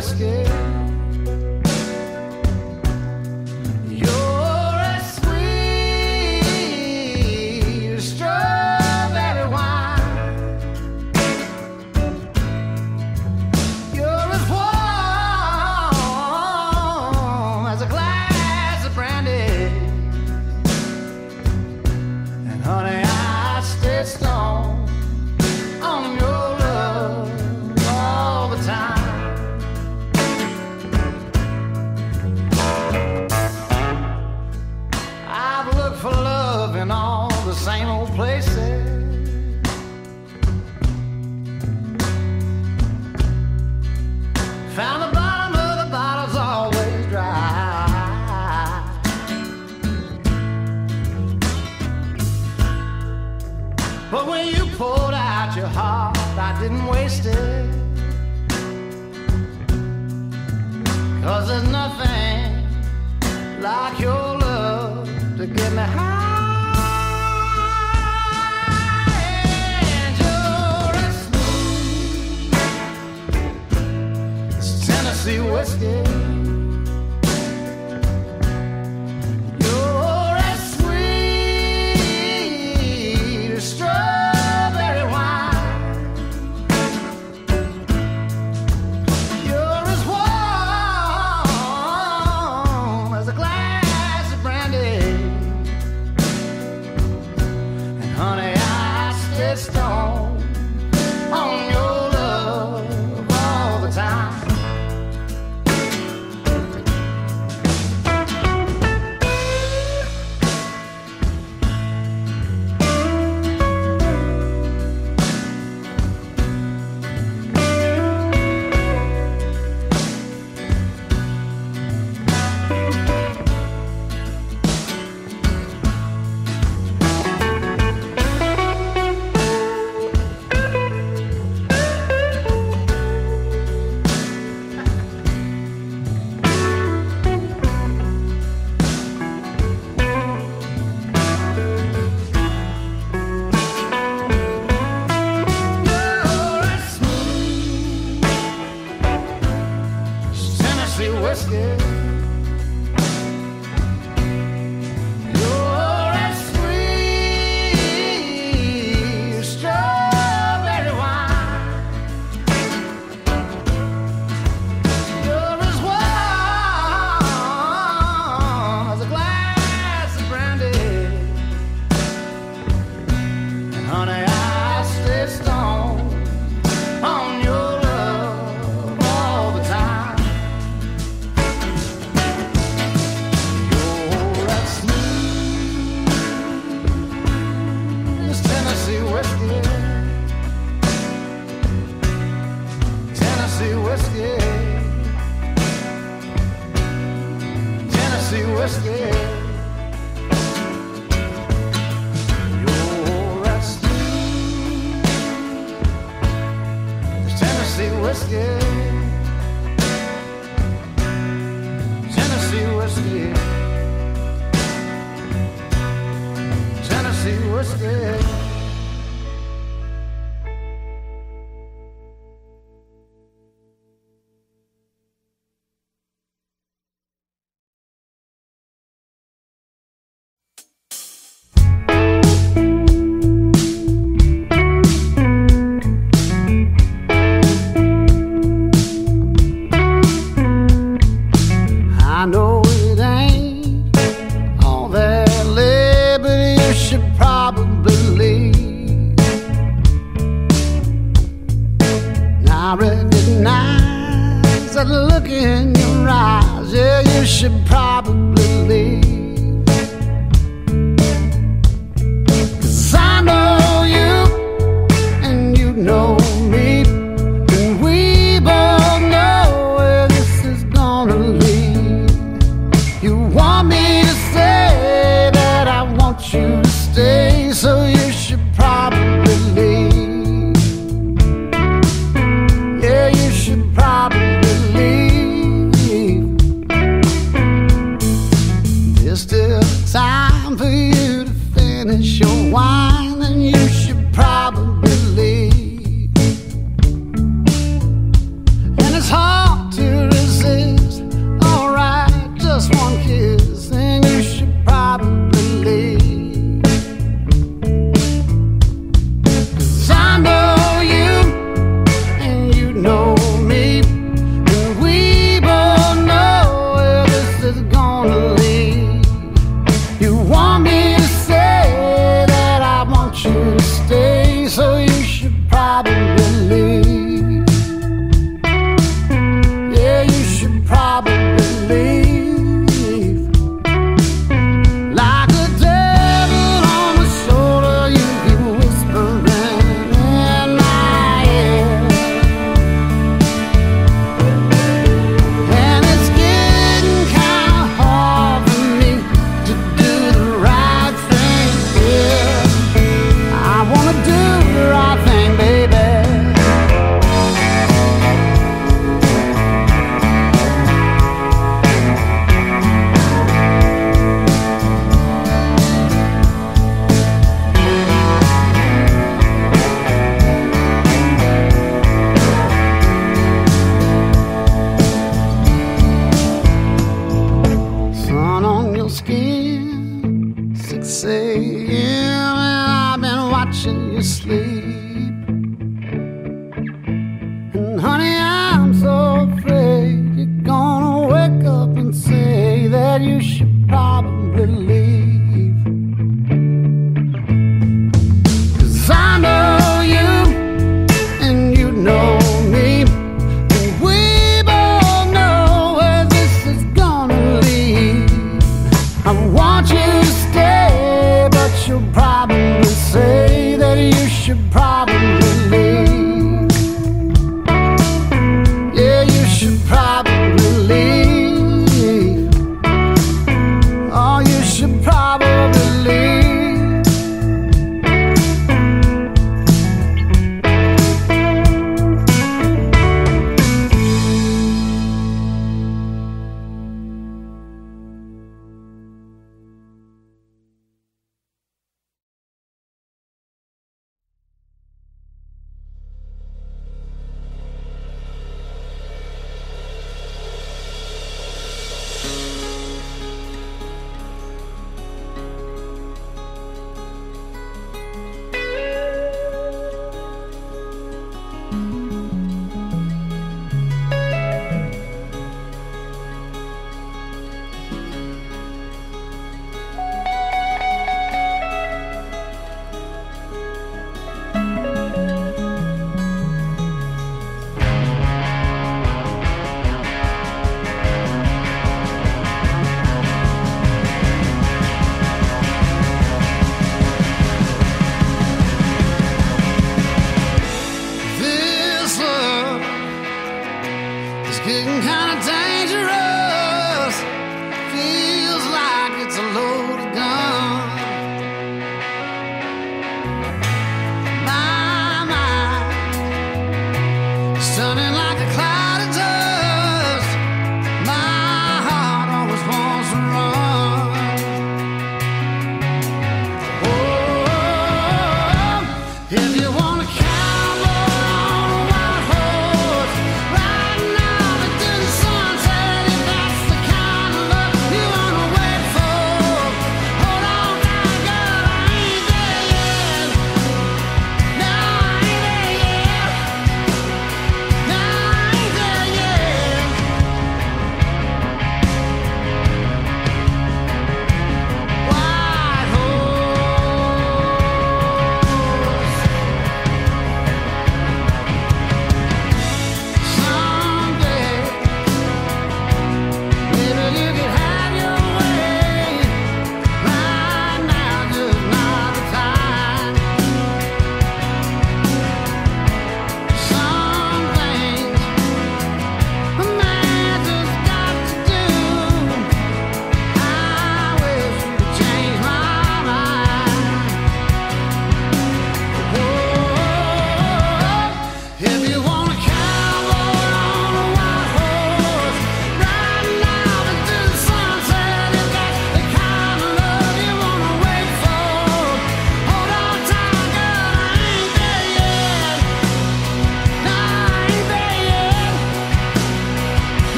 whiskey. Tennessee whiskey. Tennessee whiskey.